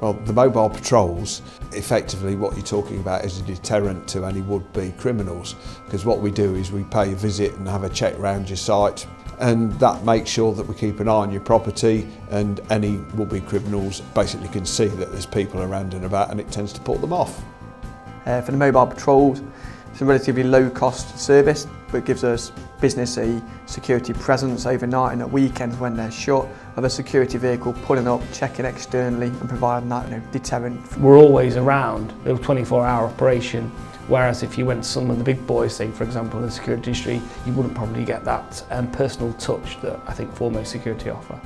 Well, the mobile patrols, effectively what you're talking about is a deterrent to any would-be criminals because what we do is we pay a visit and have a check round your site and that makes sure that we keep an eye on your property and any would-be criminals basically can see that there's people around and about and it tends to put them off. Uh, for the mobile patrols, it's a relatively low cost service but gives us business a security presence overnight and at weekends when they're shut of a security vehicle pulling up, checking externally and providing that you know, deterrent. We're always around, a 24 hour operation, whereas if you went to some of the big boys, say for example in the security industry, you wouldn't probably get that um, personal touch that I think foremost security offer.